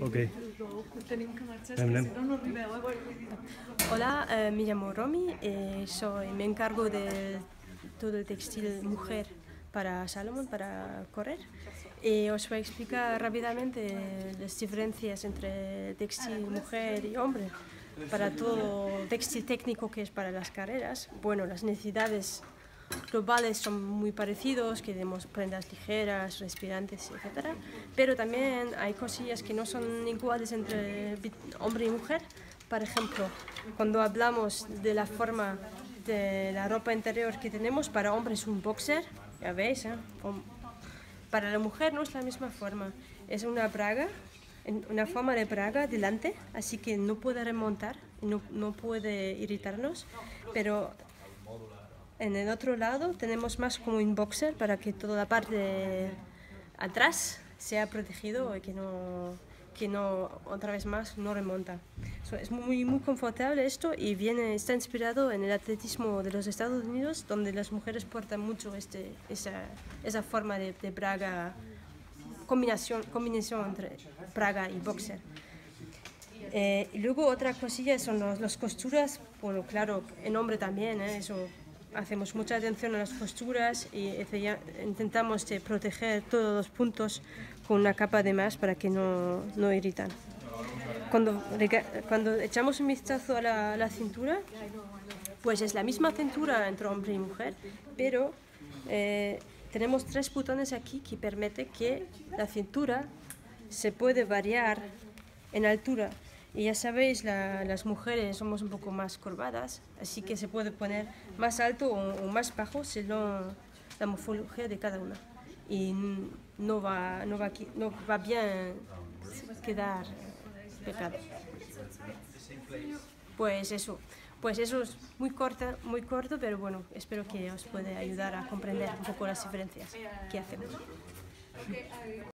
Ok. Hola, eh, me llamo Romy, eh, soy, me encargo de todo el textil mujer para Salomon, para correr. Y os voy a explicar rápidamente las diferencias entre textil mujer y hombre. Para todo textil técnico que es para las carreras, bueno, las necesidades globales son muy parecidos, que tenemos prendas ligeras, respirantes, etc. Pero también hay cosillas que no son iguales entre hombre y mujer. Por ejemplo, cuando hablamos de la forma de la ropa interior que tenemos, para hombres un boxer, ya veis, ¿eh? para la mujer no es la misma forma. Es una braga, una forma de braga delante, así que no puede remontar, no, no puede irritarnos, pero en el otro lado tenemos más como un boxer para que toda la parte atrás sea protegido y que no, que no otra vez más no remonta. es muy, muy confortable esto y viene, está inspirado en el atletismo de los Estados Unidos, donde las mujeres portan mucho este, esa, esa forma de, de braga, combinación, combinación entre braga y boxer. Eh, y luego otra cosilla son las costuras, bueno, claro, en hombre también, ¿eh? eso hacemos mucha atención a las costuras y intentamos de proteger todos los puntos con una capa de más para que no, no irritan. Cuando, cuando echamos un vistazo a la, cintura, pues es la misma cintura entre hombre y mujer, pero eh, tenemos tres botones aquí que permiten que la cintura se puede variar en altura y ya sabéis, las mujeres somos un poco más curvadas, así que se puede poner más alto o, más bajo según la morfología de cada una. Y no va, no va, no va bien quedar pecado. Pues eso, pues eso es muy corto, muy corto, pero bueno, espero que os pueda ayudar a comprender un poco las diferencias que hacemos.